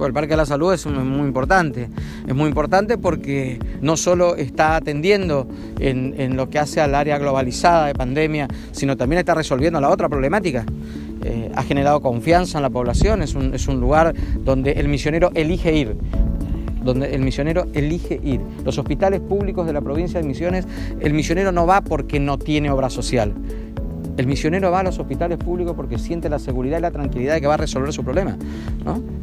Pues el Parque de la Salud es muy importante. Es muy importante porque no solo está atendiendo en, lo que hace al área globalizada de pandemia, sino también está resolviendo la otra problemática. Eh, ha generado confianza en la población, es un, es un lugar donde el misionero elige ir donde el misionero elige ir. Los hospitales públicos de la provincia de Misiones, el misionero no va porque no tiene obra social. El misionero va a los hospitales públicos porque siente la seguridad y la tranquilidad de que va a resolver su problema.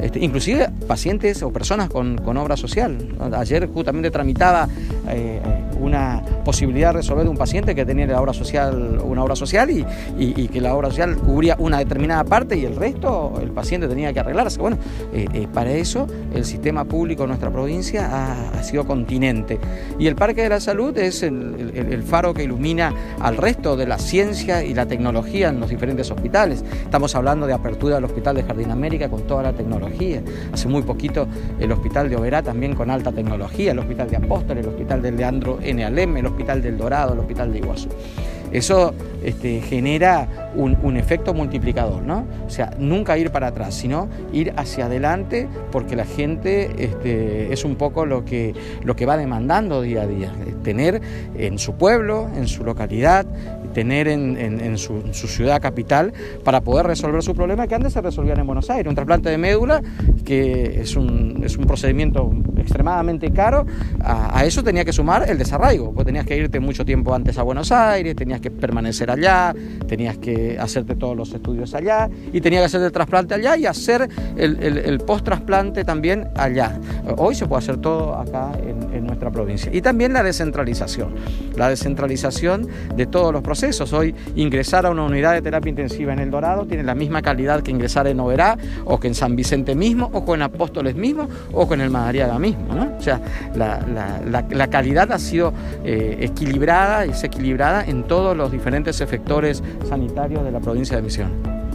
Este, inclusive pacientes o personas con, obra social. Ayer justamente tramitaba eh, una posibilidad de resolver un paciente que tenía la obra social, una obra social y, que la obra social cubría una determinada parte y el resto el paciente tenía que arreglarse. Bueno, eh, eh, para eso el sistema público de nuestra provincia ha, sido continente. Y el Parque de la Salud es el faro que ilumina al resto de la ciencia y la tecnología en los diferentes hospitales. Estamos hablando de apertura del Hospital de Jardín América con toda la tecnología. Hace muy poquito el Hospital de Oberá también con alta tecnología, el Hospital de Apóstoles, el Hospital de Leandro N. El Hospital del Dorado, el Hospital de Iguazú. Eso este, genera un, efecto multiplicador, ¿no? O sea, nunca ir para atrás, sino ir hacia adelante porque la gente este, es un poco lo que, lo que va demandando día a día. Tener en su pueblo, en su localidad, tener en, su, ciudad capital para poder resolver su problema que antes se resolvían en Buenos Aires. Un trasplante de médula, que es un, es un procedimiento extremadamente caro, a, eso tenía que sumar el desarraigo, pues tenías que irte mucho tiempo antes a Buenos Aires, tenías que permanecer allá, tenías que hacerte todos los estudios allá y tenías que hacer el trasplante allá y hacer el, post-trasplante también allá. Hoy se puede hacer todo acá en Y también la descentralización, la descentralización de todos los procesos. Hoy ingresar a una unidad de terapia intensiva en El Dorado tiene la misma calidad que ingresar en Oberá o que en San Vicente mismo o con Apóstoles mismo o con el Madariaga mismo. O sea, la, calidad ha sido eh, equilibrada y es equilibrada en todos los diferentes efectores sanitarios de la provincia de Misión.